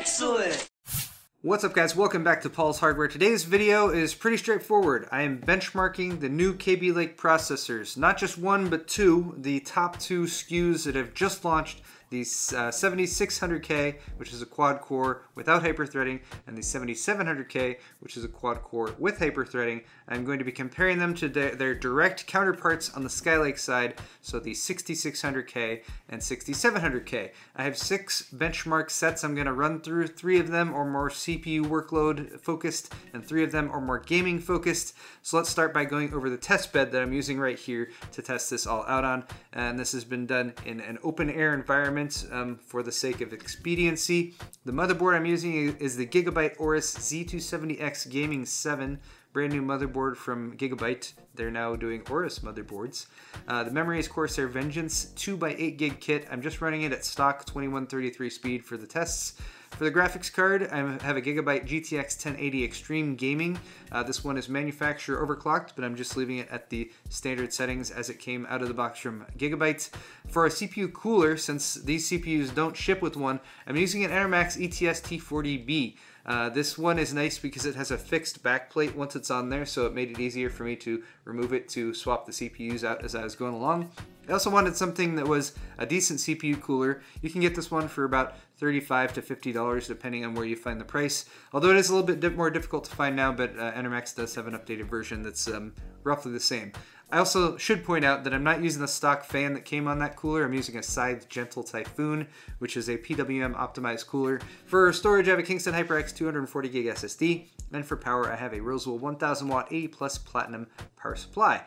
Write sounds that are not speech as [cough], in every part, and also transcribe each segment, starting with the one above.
Excellent! What's up guys, welcome back to Paul's Hardware. Today's video is pretty straightforward. I am benchmarking the new Kaby Lake processors. Not just one, but two, the top two SKUs that have just launched the uh, 7600K, which is a quad core without hyperthreading, and the 7700K, which is a quad core with hyperthreading. I'm going to be comparing them to their, their direct counterparts on the Skylake side, so the 6600K and 6700K. I have six benchmark sets. I'm going to run through. Three of them are more CPU workload focused, and three of them are more gaming focused. So let's start by going over the test bed that I'm using right here to test this all out on. And this has been done in an open air environment um, for the sake of expediency. The motherboard I'm using is the Gigabyte Aorus Z270X Gaming 7 brand new motherboard from Gigabyte. They're now doing Aorus motherboards. Uh, the memory is Corsair Vengeance 2x8 gig kit. I'm just running it at stock 2133 speed for the tests. For the graphics card, I have a Gigabyte GTX 1080 Extreme Gaming. Uh, this one is manufacturer overclocked, but I'm just leaving it at the standard settings as it came out of the box from Gigabyte. For a CPU cooler, since these CPUs don't ship with one, I'm using an Enermax ETS T40B. Uh, this one is nice because it has a fixed backplate once it's on there, so it made it easier for me to remove it to swap the CPUs out as I was going along. I also wanted something that was a decent CPU cooler. You can get this one for about 35 to $50 depending on where you find the price. Although it is a little bit more difficult to find now, but uh, Enermax does have an updated version that's um, roughly the same. I also should point out that I'm not using the stock fan that came on that cooler. I'm using a Scythe Gentle Typhoon, which is a PWM optimized cooler. For storage, I have a Kingston HyperX 240 gig SSD, and for power, I have a Rosewill 1000 watt 80 plus platinum power supply.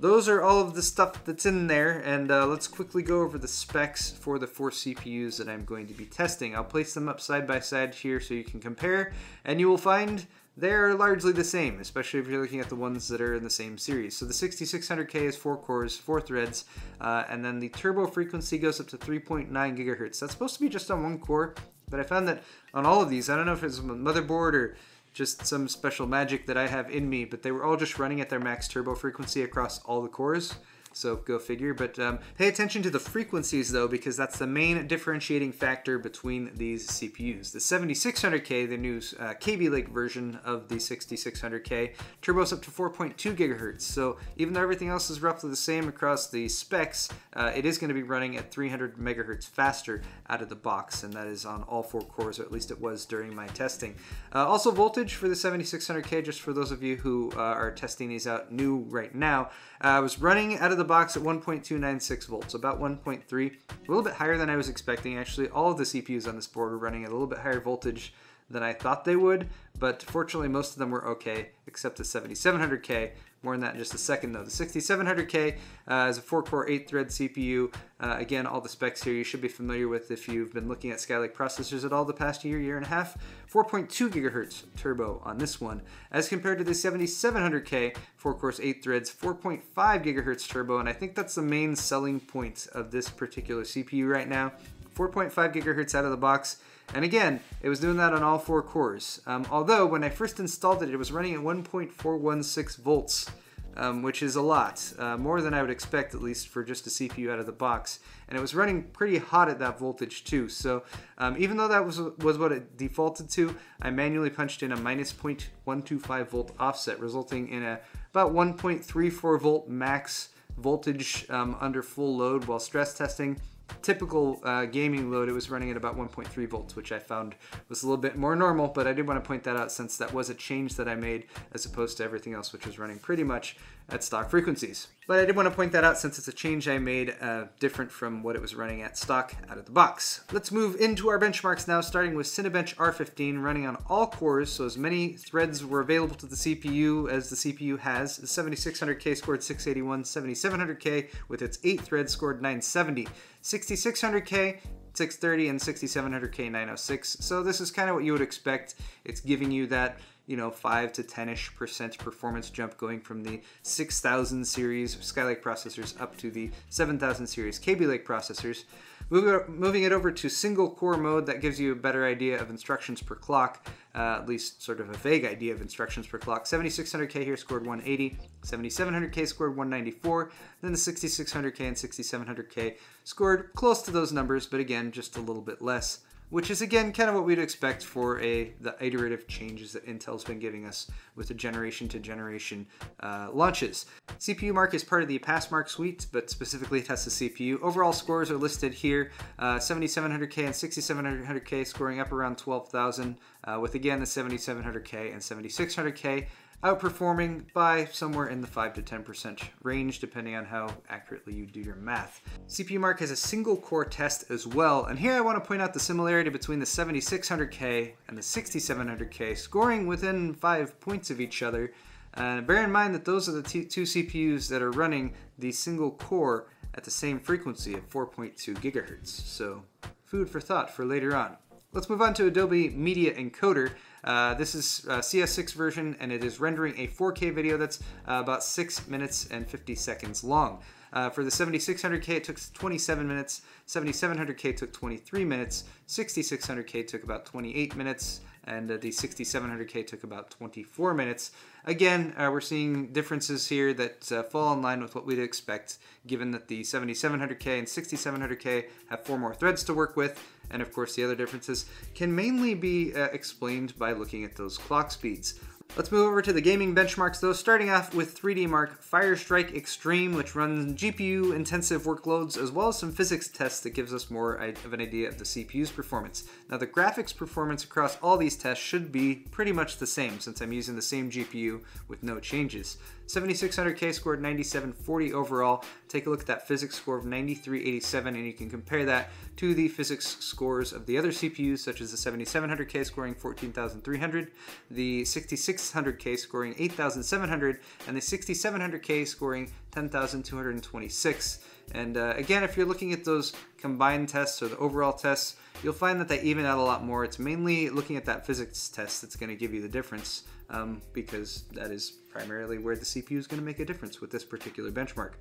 Those are all of the stuff that's in there, and uh, let's quickly go over the specs for the four CPUs that I'm going to be testing. I'll place them up side by side here so you can compare, and you will find they're largely the same, especially if you're looking at the ones that are in the same series. So the 6600K is 4 cores, 4 threads, uh, and then the turbo frequency goes up to 3.9 gigahertz. That's supposed to be just on one core, but I found that on all of these, I don't know if it's a motherboard or just some special magic that I have in me, but they were all just running at their max turbo frequency across all the cores. So go figure. But um, pay attention to the frequencies though, because that's the main differentiating factor between these CPUs. The 7600K, the new uh, Kaby Lake version of the 6600K, turbos up to 4.2 gigahertz. So even though everything else is roughly the same across the specs, uh, it is going to be running at 300 megahertz faster out of the box, and that is on all four cores, or at least it was during my testing. Uh, also, voltage for the 7600K, just for those of you who uh, are testing these out new right now, uh, I was running out of the box at 1.296 volts, about 1.3, a little bit higher than I was expecting actually. All of the CPUs on this board were running at a little bit higher voltage than I thought they would, but fortunately most of them were okay, except the 7700K. More on that in just a second though. The 6700K uh, is a 4-core 8-thread CPU. Uh, again, all the specs here you should be familiar with if you've been looking at Skylake processors at all the past year, year and a half. 4.2 gigahertz turbo on this one, as compared to the 7700K 4-cores 8 threads, 4.5 gigahertz turbo, and I think that's the main selling point of this particular CPU right now. 4.5 gigahertz out of the box. And again, it was doing that on all four cores. Um, although when I first installed it, it was running at 1.416 volts, um, which is a lot, uh, more than I would expect at least for just a CPU out of the box. And it was running pretty hot at that voltage too. So um, even though that was was what it defaulted to, I manually punched in a minus 0.125 volt offset, resulting in a about 1.34 volt max voltage um, under full load while stress testing typical uh, gaming load, it was running at about 1.3 volts, which I found was a little bit more normal, but I did want to point that out since that was a change that I made as opposed to everything else, which was running pretty much at stock frequencies. But I did want to point that out since it's a change I made uh, different from what it was running at stock out of the box. Let's move into our benchmarks now, starting with Cinebench R15 running on all cores, so as many threads were available to the CPU as the CPU has. The 7600K scored 681, 7700K with its 8 threads scored 970. 6600K 630 and 6700K 906. So this is kind of what you would expect. It's giving you that you know, 5 to 10-ish percent performance jump going from the 6000 series Skylake processors up to the 7000 series Kaby Lake processors. Moving it over to single core mode, that gives you a better idea of instructions per clock, uh, at least sort of a vague idea of instructions per clock. 7600K here scored 180, 7700K scored 194, then the 6600K and 6700K scored close to those numbers, but again, just a little bit less which is again kind of what we'd expect for a the iterative changes that Intel's been giving us with the generation to generation uh, launches. CPU mark is part of the Passmark suite, but specifically tests the CPU. Overall scores are listed here: uh, 7700K and 6700K scoring up around 12,000, uh, with again the 7700K and 7600K outperforming by somewhere in the 5 to 10% range, depending on how accurately you do your math. CPU Mark has a single core test as well, and here I want to point out the similarity between the 7600K and the 6700K, scoring within 5 points of each other. Uh, bear in mind that those are the two CPUs that are running the single core at the same frequency of 4.2 gigahertz. So, food for thought for later on. Let's move on to Adobe Media Encoder. Uh, this is a CS6 version and it is rendering a 4K video that's uh, about 6 minutes and 50 seconds long. Uh, for the 7600K, it took 27 minutes. 7700K took 23 minutes. 6600K took about 28 minutes. And uh, the 6700K took about 24 minutes. Again, uh, we're seeing differences here that uh, fall in line with what we'd expect, given that the 7700K and 6700K have four more threads to work with. And of course, the other differences can mainly be uh, explained by looking at those clock speeds. Let's move over to the gaming benchmarks though, starting off with 3D Mark Firestrike Extreme, which runs GPU intensive workloads, as well as some physics tests that gives us more of an idea of the CPU's performance. Now the graphics performance across all these tests should be pretty much the same, since I'm using the same GPU with no changes. 7600K scored 9740 overall. Take a look at that physics score of 9387 and you can compare that to the physics scores of the other CPUs such as the 7700K scoring 14300, the 6600K scoring 8700, and the 6700K scoring 10226. And uh, again, if you're looking at those combined tests or the overall tests, you'll find that they even out a lot more. It's mainly looking at that physics test that's going to give you the difference um, because that is primarily where the CPU is going to make a difference with this particular benchmark.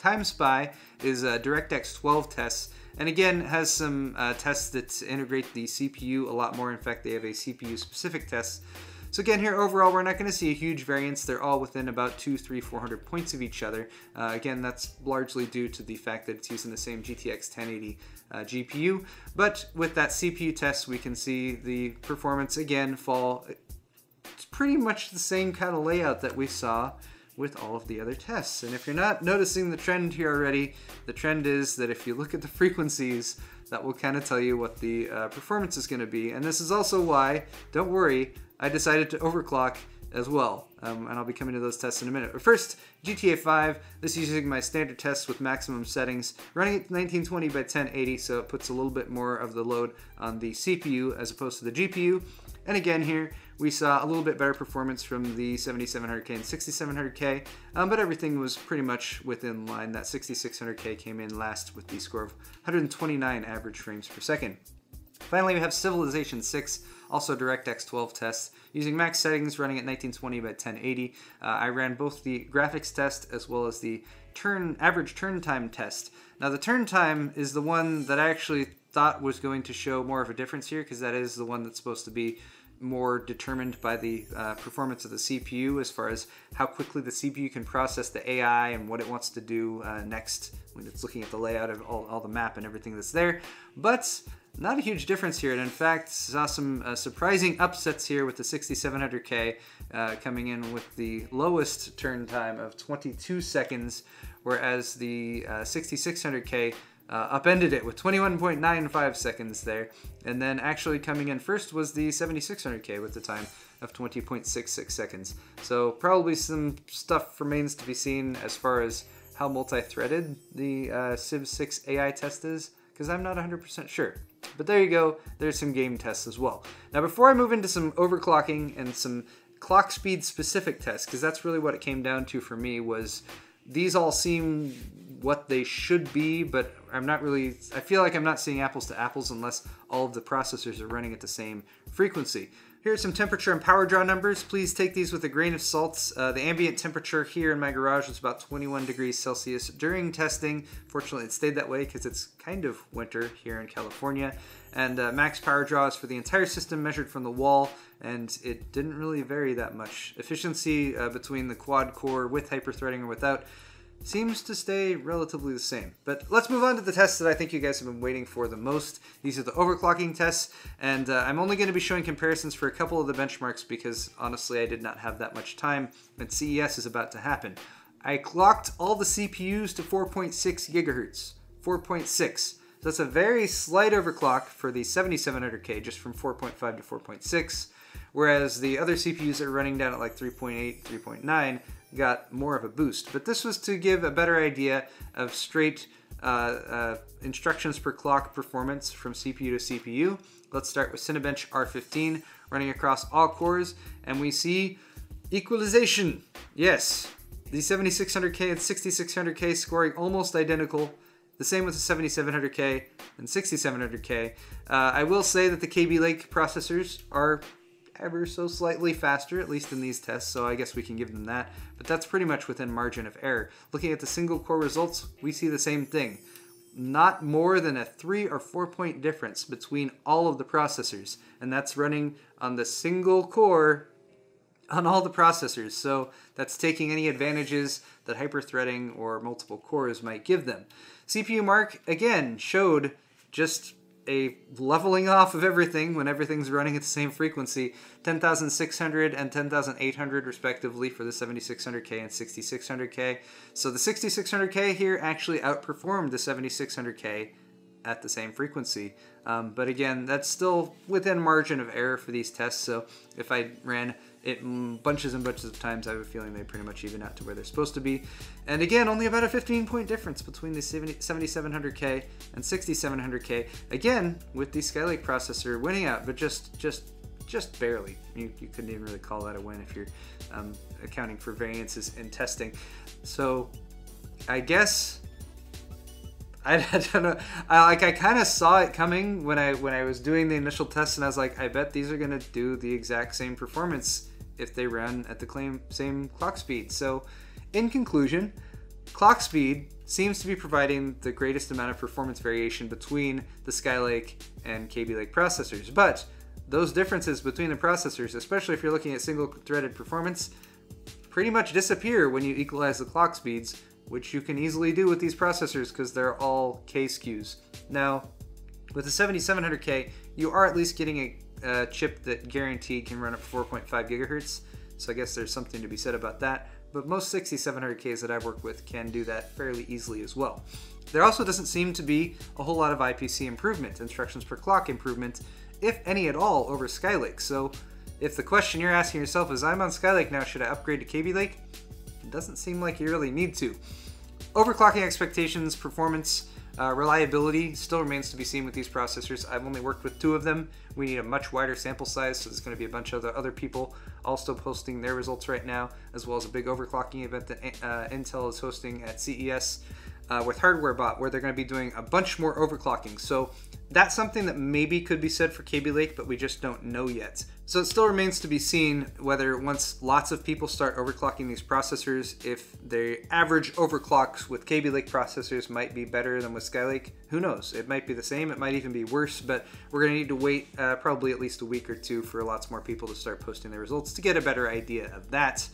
TimeSpy is a DirectX 12 tests, and again has some uh, tests that integrate the CPU a lot more. In fact, they have a CPU specific test. So again, here overall, we're not going to see a huge variance. They're all within about two, three, 400 points of each other. Uh, again, that's largely due to the fact that it's using the same GTX 1080 uh, GPU. But with that CPU test, we can see the performance again fall it's pretty much the same kind of layout that we saw with all of the other tests. And if you're not noticing the trend here already, the trend is that if you look at the [laughs] frequencies, that will kind of tell you what the uh, performance is going to be. And this is also why, don't worry, I decided to overclock as well. Um, and I'll be coming to those tests in a minute. But first, GTA 5. This is using my standard tests with maximum settings, running at 1920 by 1080, so it puts a little bit more of the load on the CPU as opposed to the GPU. And again here, we saw a little bit better performance from the 7700K and 6700K, um, but everything was pretty much within line. That 6600K came in last with the score of 129 average frames per second. Finally, we have Civilization 6, also DirectX 12 tests, using max settings running at 1920 by 1080. Uh, I ran both the graphics test as well as the turn average turn time test. Now the turn time is the one that I actually thought was going to show more of a difference here because that is the one that's supposed to be more determined by the uh, performance of the CPU as far as how quickly the CPU can process the AI and what it wants to do uh, next when it's looking at the layout of all, all, the map and everything that's there. But not a huge difference here. And in fact, saw some uh, surprising upsets here with the 6700K uh, coming in with the lowest turn time of 22 seconds, whereas the 6600K uh, upended it with 21.95 seconds there. And then actually coming in first was the 7600K with the time of 20.66 seconds. So probably some stuff remains to be seen as far as how multi-threaded the uh, Civ 6 AI test is, because I'm not 100% sure. But there you go, there's some game tests as well. Now before I move into some overclocking and some clock speed specific tests, because that's really what it came down to for me was these all seem what they should be, but I'm not really, I feel like I'm not seeing apples to apples unless all of the processors are running at the same frequency. Here are some temperature and power draw numbers. Please take these with a grain of salt. Uh, the ambient temperature here in my garage was about 21 degrees Celsius during testing. Fortunately, it stayed that way because it's kind of winter here in California. And uh, max power draws for the entire system measured from the wall, and it didn't really vary that much. Efficiency uh, between the quad core with hyperthreading or without seems to stay relatively the same. But let's move on to the tests that I think you guys have been waiting for the most. These are the overclocking tests, and uh, I'm only going to be showing comparisons for a couple of the benchmarks because honestly I did not have that much time, and CES is about to happen. I clocked all the CPUs to 4.6 gigahertz. 4.6. So that's a very slight overclock for the 7700K, just from 4.5 to 4.6, whereas the other CPUs are running down at like 3.8, 3.9 got more of a boost. But this was to give a better idea of straight uh, uh, instructions per clock performance from CPU to CPU. Let's start with Cinebench R15 running across all cores, and we see equalization. Yes, the 7600K and 6600K scoring almost identical. The same with the 7700K and 6700K. Uh, I will say that the Kaby Lake processors are ever so slightly faster, at least in these tests, so I guess we can give them that. But that's pretty much within margin of error. Looking at the single core results, we see the same thing. Not more than a three or four point difference between all of the processors, and that's running on the single core on all the processors. So that's taking any advantages that hyperthreading or multiple cores might give them. CPU Mark, again, showed just a leveling off of everything when everything's running at the same frequency 10,600 and 10,800 respectively for the 7600K and 6600K. So the 6600K here actually outperformed the 7600K at the same frequency. Um, but again, that's still within margin of error for these tests. So if I ran it bunches and bunches of times, I have a feeling they pretty much even out to where they're supposed to be. And again, only about a 15 point difference between the 7700K and 6700K. Again, with the Skylake processor winning out, but just just just barely. You, you couldn't even really call that a win if you're um, accounting for variances in testing. So I guess [laughs] I, don't know. I like I kind of saw it coming when I when I was doing the initial test, and I was like, I bet these are gonna do the exact same performance if they run at the same clock speed. So, in conclusion, clock speed seems to be providing the greatest amount of performance variation between the Skylake and Kaby Lake processors. But those differences between the processors, especially if you're looking at single threaded performance, pretty much disappear when you equalize the clock speeds, which you can easily do with these processors because they're all K SKUs. Now, with the 7700K, you are at least getting a uh, chip that guaranteed can run at 4.5 gigahertz. So I guess there's something to be said about that. But most 6700Ks that I've worked with can do that fairly easily as well. There also doesn't seem to be a whole lot of IPC improvement, instructions per clock improvement, if any at all, over Skylake. So if the question you're asking yourself is, I'm on Skylake now, should I upgrade to Kaby Lake? It doesn't seem like you really need to. Overclocking expectations, performance, uh, reliability still remains to be seen with these processors. I've only worked with two of them. We need a much wider sample size, so there's going to be a bunch of other people also posting their results right now, as well as a big overclocking event that uh, Intel is hosting at CES uh, with Hardware Bot, where they're going to be doing a bunch more overclocking. So that's something that maybe could be said for Kaby Lake, but we just don't know yet. So it still remains to be seen whether once lots of people start overclocking these processors, if the average overclocks with Kaby Lake processors might be better than with Skylake. Who knows? It might be the same, it might even be worse, but we're going to need to wait uh, probably at least a week or two for lots more people to start posting their results to get a better idea of that.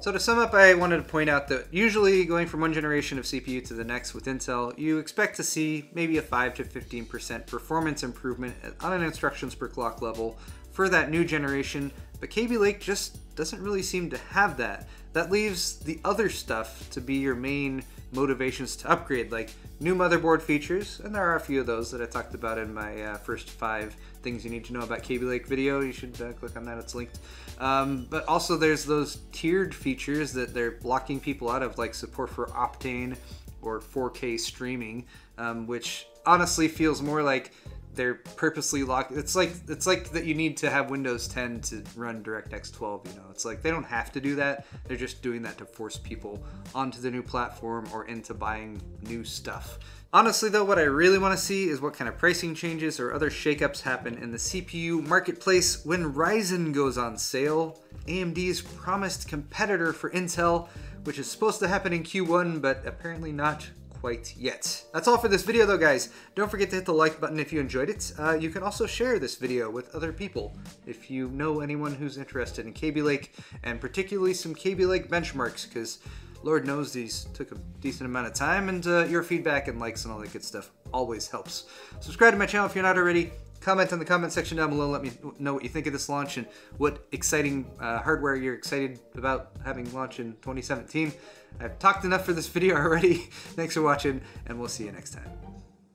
So to sum up, I wanted to point out that usually going from one generation of CPU to the next with Intel, you expect to see maybe a 5 to 15% performance improvement on an instructions per clock level for that new generation, but Kaby Lake just doesn't really seem to have that. That leaves the other stuff to be your main motivations to upgrade, like new motherboard features, and there are a few of those that I talked about in my uh, first five things you need to know about Kaby Lake video. You should uh, click on that, it's linked. Um, but also there's those tiered features that they're blocking people out of, like support for Optane or 4K streaming, um, which honestly feels more like they're purposely locked. It's like it's like that you need to have Windows 10 to run DirectX 12. You know, it's like they don't have to do that. They're just doing that to force people onto the new platform or into buying new stuff. Honestly, though, what I really want to see is what kind of pricing changes or other shakeups happen in the CPU marketplace when Ryzen goes on sale. AMD's promised competitor for Intel, which is supposed to happen in Q1, but apparently not quite yet. That's all for this video though guys. Don't forget to hit the like button if you enjoyed it. Uh, you can also share this video with other people if you know anyone who's interested in Kaby Lake and particularly some Kaby Lake benchmarks because Lord knows these took a decent amount of time, and uh, your feedback and likes and all that good stuff always helps. Subscribe to my channel if you're not already. Comment in the comment section down below. Let me know what you think of this launch and what exciting uh, hardware you're excited about having launch in 2017. I've talked enough for this video [laughs] already. Thanks for watching, and we'll see you next time.